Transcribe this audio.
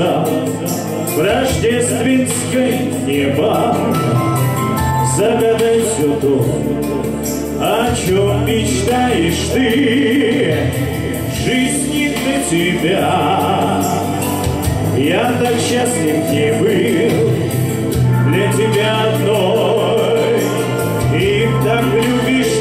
глаза В рождественское небо. Загадай все то, о чем мечтаешь ты. Жизнь не для тебя. Я так счастлив не был Для тебя одной. И так любишь